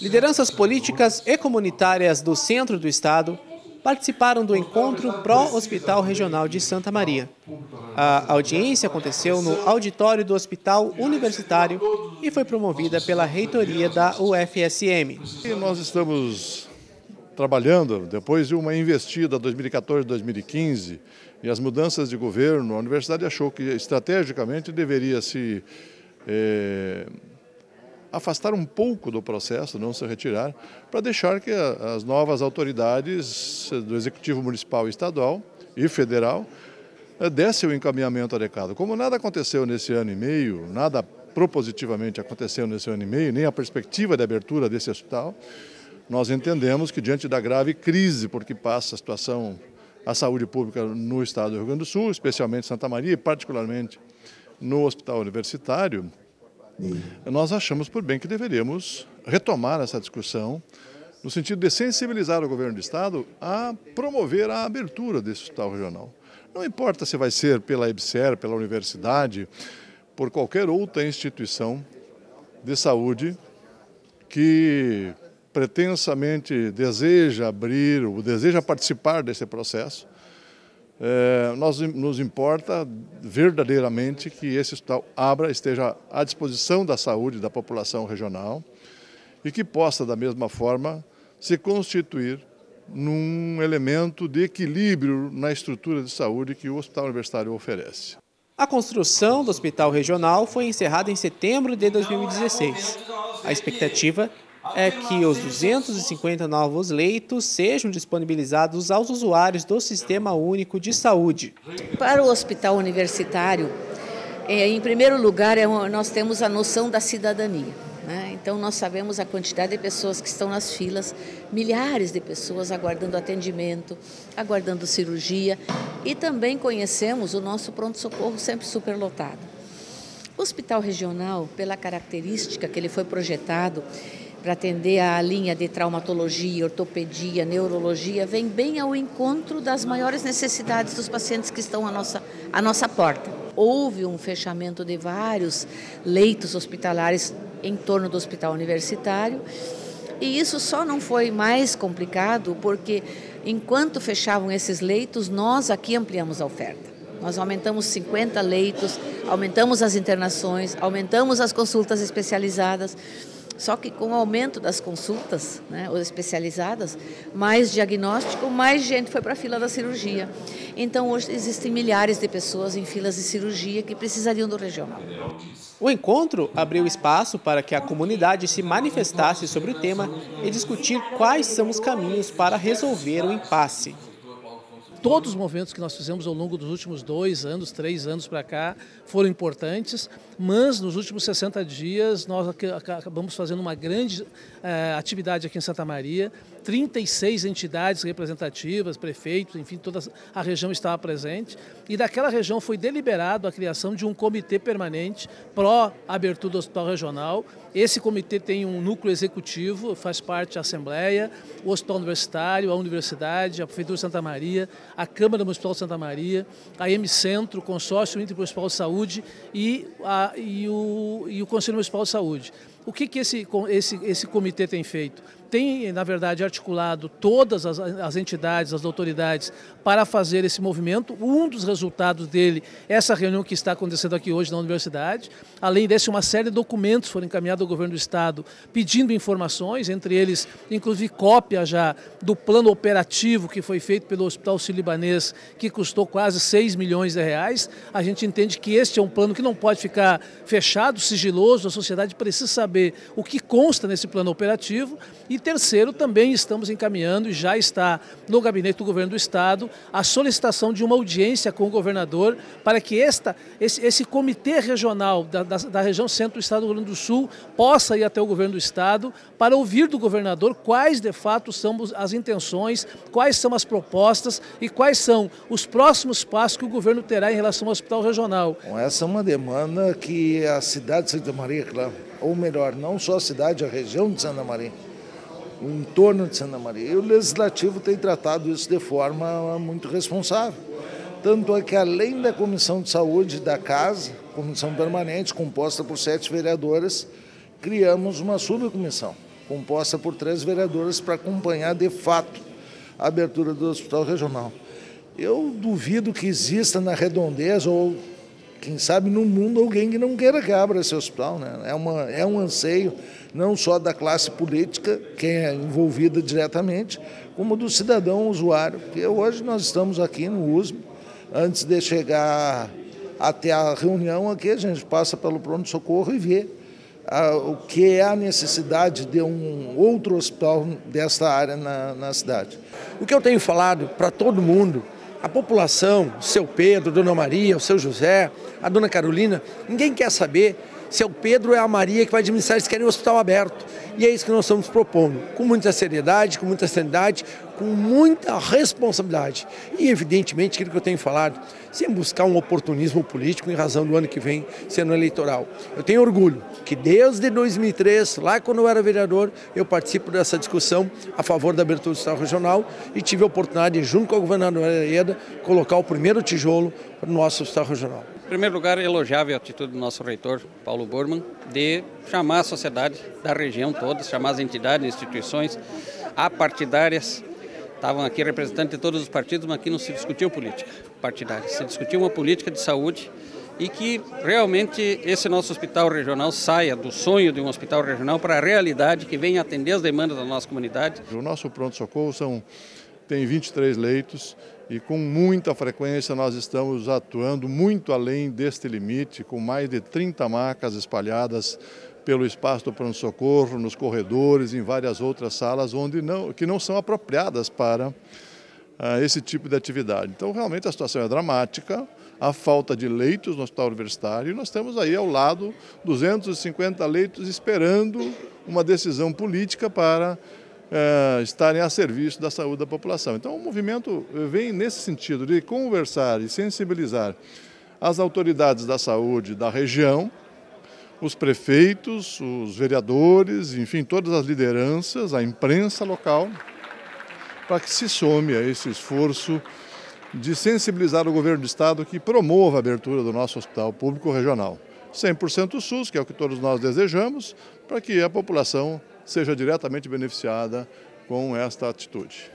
Lideranças políticas e comunitárias do centro do estado participaram do encontro Pró-Hospital Regional de Santa Maria. A audiência aconteceu no auditório do Hospital Universitário e foi promovida pela reitoria da UFSM. E nós estamos trabalhando, depois de uma investida 2014-2015 e as mudanças de governo, a universidade achou que estrategicamente deveria se eh, afastar um pouco do processo, não se retirar, para deixar que as novas autoridades do Executivo Municipal e Estadual e Federal eh, dessem o encaminhamento adequado. Como nada aconteceu nesse ano e meio, nada propositivamente aconteceu nesse ano e meio, nem a perspectiva de abertura desse hospital, nós entendemos que diante da grave crise por que passa a situação, a saúde pública no estado do Rio Grande do Sul, especialmente Santa Maria e particularmente no hospital universitário, nós achamos por bem que deveríamos retomar essa discussão no sentido de sensibilizar o governo do Estado a promover a abertura desse hospital regional. Não importa se vai ser pela EBSER, pela universidade, por qualquer outra instituição de saúde que pretensamente deseja abrir ou deseja participar desse processo, é, nós, nos importa verdadeiramente que esse hospital abra, esteja à disposição da saúde da população regional e que possa, da mesma forma, se constituir num elemento de equilíbrio na estrutura de saúde que o Hospital Universitário oferece. A construção do Hospital Regional foi encerrada em setembro de 2016. A expectativa é que os 250 novos leitos sejam disponibilizados aos usuários do Sistema Único de Saúde. Para o hospital universitário, é, em primeiro lugar, é nós temos a noção da cidadania. Né? Então, nós sabemos a quantidade de pessoas que estão nas filas, milhares de pessoas aguardando atendimento, aguardando cirurgia, e também conhecemos o nosso pronto-socorro sempre superlotado. O hospital regional, pela característica que ele foi projetado, para atender a linha de traumatologia, ortopedia, neurologia, vem bem ao encontro das maiores necessidades dos pacientes que estão à nossa, à nossa porta. Houve um fechamento de vários leitos hospitalares em torno do hospital universitário e isso só não foi mais complicado porque, enquanto fechavam esses leitos, nós aqui ampliamos a oferta. Nós aumentamos 50 leitos, aumentamos as internações, aumentamos as consultas especializadas. Só que com o aumento das consultas né, especializadas, mais diagnóstico, mais gente foi para a fila da cirurgia. Então hoje existem milhares de pessoas em filas de cirurgia que precisariam do regional. O encontro abriu espaço para que a comunidade se manifestasse sobre o tema e discutir quais são os caminhos para resolver o impasse. Todos os movimentos que nós fizemos ao longo dos últimos dois anos, três anos para cá, foram importantes, mas nos últimos 60 dias nós acabamos fazendo uma grande eh, atividade aqui em Santa Maria, 36 entidades representativas, prefeitos, enfim, toda a região estava presente. E daquela região foi deliberado a criação de um comitê permanente pró-abertura do hospital regional. Esse comitê tem um núcleo executivo, faz parte da Assembleia, o Hospital Universitário, a Universidade, a Prefeitura de Santa Maria, a Câmara Municipal de Santa Maria, a M-Centro, o Consórcio Intermunicipal de Saúde e, a, e, o, e o Conselho Municipal de Saúde. O que, que esse, esse, esse comitê tem feito? Tem, na verdade, articulado todas as, as, entidades, as autoridades, para fazer esse movimento. Um dos resultados dele essa reunião que está acontecendo aqui hoje na universidade. Além desse, uma série de documentos foram encaminhados ao governo do Estado pedindo informações, entre eles, inclusive, cópia já do plano operativo que foi feito pelo Hospital Sírio-Libanês, que custou quase 6 milhões de reais. A gente entende que este é um plano que não pode ficar fechado, sigiloso, a sociedade precisa saber o que consta nesse plano operativo e terceiro, também estamos encaminhando e já está no gabinete do governo do estado a solicitação de uma audiência com o governador para que esta, esse, esse comitê regional da, da, da região centro do estado do Rio Grande do Sul possa ir até o governo do estado para ouvir do governador quais de fato são as intenções, quais são as propostas e quais são os próximos passos que o governo terá em relação ao hospital regional. Bom, essa é uma demanda que a cidade de Santa Maria, claro, ou melhor, não só a cidade, a região de Santa Maria, o entorno de Santa Maria. E o Legislativo tem tratado isso de forma muito responsável. Tanto é que, além da Comissão de Saúde da Casa, comissão permanente, composta por sete vereadores, criamos uma subcomissão composta por três vereadores para acompanhar de fato a abertura do hospital regional. Eu duvido que exista na redondeza ou quem sabe no mundo alguém que não queira que abra esse hospital. Né? É, uma, é um anseio não só da classe política, quem é envolvida diretamente, como do cidadão usuário. Porque hoje nós estamos aqui no USM, antes de chegar até a reunião aqui, a gente passa pelo pronto-socorro e vê a, o que é a necessidade de um outro hospital desta área na, na cidade. O que eu tenho falado para todo mundo a população, o seu Pedro, Dona Maria, o seu José, a Dona Carolina, ninguém quer saber se é o Pedro ou é a Maria que vai administrar, eles querem o hospital aberto. E é isso que nós estamos propondo, com muita seriedade, com muita sanidade, com muita responsabilidade. E, evidentemente, aquilo que eu tenho falado, sem buscar um oportunismo político em razão do ano que vem sendo eleitoral. Eu tenho orgulho que desde 2003, lá quando eu era vereador, eu participo dessa discussão a favor da abertura do hospital regional e tive a oportunidade, junto com a governadora Eda, colocar o primeiro tijolo para o nosso hospital regional. Em primeiro lugar, elogiável a atitude do nosso reitor, Paulo Bormann, de chamar a sociedade da região toda, chamar as entidades, instituições apartidárias. Estavam aqui representantes de todos os partidos, mas aqui não se discutiu política partidária, se discutiu uma política de saúde e que realmente esse nosso hospital regional saia do sonho de um hospital regional para a realidade que venha atender as demandas da nossa comunidade. O nosso pronto-socorro tem 23 leitos e com muita frequência nós estamos atuando muito além deste limite, com mais de 30 macas espalhadas pelo espaço do pronto-socorro, nos corredores, em várias outras salas onde não, que não são apropriadas para uh, esse tipo de atividade. Então, realmente a situação é dramática, a falta de leitos no hospital universitário e nós temos aí ao lado 250 leitos esperando uma decisão política para é, estarem a serviço da saúde da população. Então, o movimento vem nesse sentido de conversar e sensibilizar as autoridades da saúde da região, os prefeitos, os vereadores, enfim, todas as lideranças, a imprensa local, para que se some a esse esforço de sensibilizar o governo do Estado que promova a abertura do nosso hospital público regional. 100% SUS, que é o que todos nós desejamos, para que a população seja diretamente beneficiada com esta atitude.